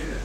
kultur.